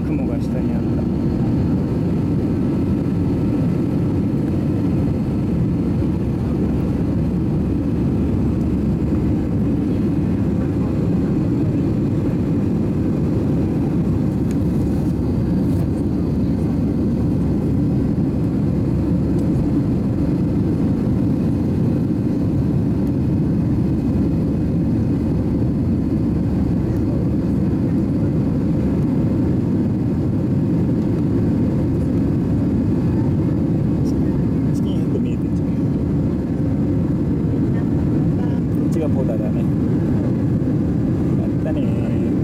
雲が下にあった。こだだね。ったね